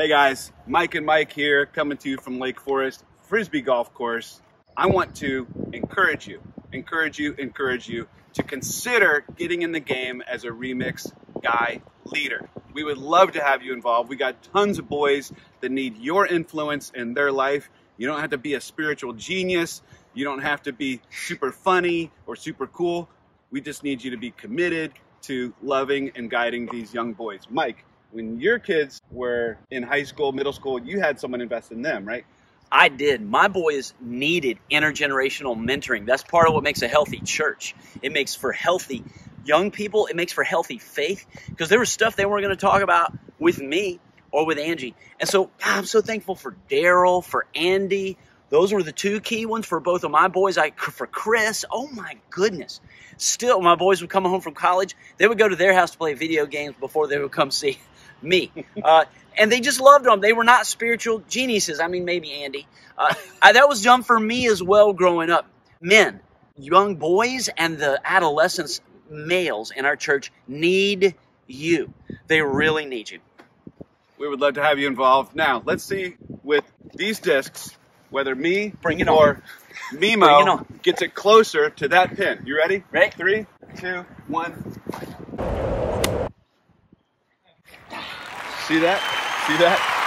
Hey guys, Mike and Mike here, coming to you from Lake Forest Frisbee Golf Course. I want to encourage you, encourage you, encourage you to consider getting in the game as a remix guy leader. We would love to have you involved. We got tons of boys that need your influence in their life. You don't have to be a spiritual genius. You don't have to be super funny or super cool. We just need you to be committed to loving and guiding these young boys. Mike, when your kids were in high school, middle school, you had someone invest in them, right? I did. My boys needed intergenerational mentoring. That's part of what makes a healthy church. It makes for healthy young people. It makes for healthy faith because there was stuff they weren't going to talk about with me or with Angie. And so God, I'm so thankful for Daryl, for Andy. Those were the two key ones for both of my boys. I for Chris. Oh my goodness! Still, my boys would come home from college. They would go to their house to play video games before they would come see me. Uh, and they just loved them. They were not spiritual geniuses. I mean, maybe Andy. Uh, I, that was done for me as well growing up. Men, young boys, and the adolescents, males in our church need you. They really need you. We would love to have you involved. Now, let's see with these discs whether me Bring it or it Mimo on. gets it closer to that pin. You ready? Ready? Three, two, one. See that? See that?